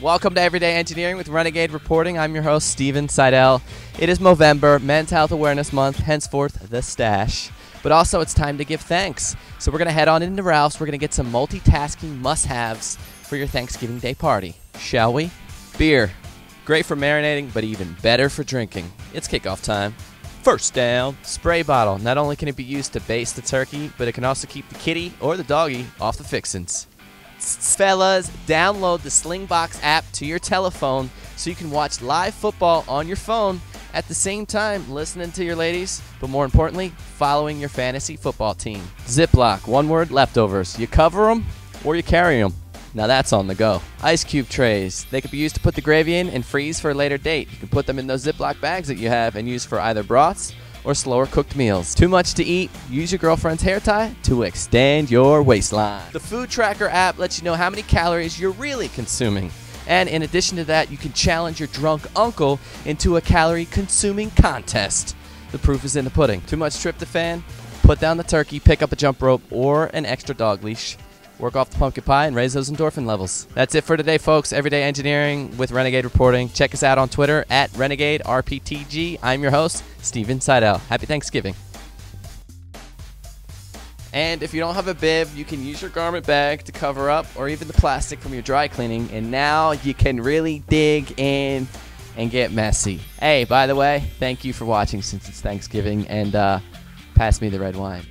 Welcome to Everyday Engineering with Renegade Reporting. I'm your host, Stephen Seidel. It is Movember, Men's Health Awareness Month, henceforth, the stash. But also, it's time to give thanks. So, we're going to head on into Ralph's. We're going to get some multitasking must haves for your Thanksgiving Day party. Shall we? Beer. Great for marinating, but even better for drinking. It's kickoff time. First down, spray bottle. Not only can it be used to baste the turkey, but it can also keep the kitty or the doggy off the fixins. Fellas, download the Slingbox app to your telephone so you can watch live football on your phone at the same time listening to your ladies, but more importantly, following your fantasy football team. Ziploc, one word, leftovers. You cover them or you carry them. Now that's on the go. Ice cube trays. They could be used to put the gravy in and freeze for a later date. You can put them in those Ziploc bags that you have and use for either broths or slower cooked meals. Too much to eat? Use your girlfriend's hair tie to extend your waistline. The Food Tracker app lets you know how many calories you're really consuming. And in addition to that, you can challenge your drunk uncle into a calorie consuming contest. The proof is in the pudding. Too much tryptophan? Put down the turkey, pick up a jump rope or an extra dog leash work off the pumpkin pie, and raise those endorphin levels. That's it for today, folks. Everyday Engineering with Renegade Reporting. Check us out on Twitter at Renegade RPTG. I'm your host, Stephen Seidel. Happy Thanksgiving. And if you don't have a bib, you can use your garment bag to cover up, or even the plastic from your dry cleaning. And now you can really dig in and get messy. Hey, by the way, thank you for watching since it's Thanksgiving, and uh, pass me the red wine.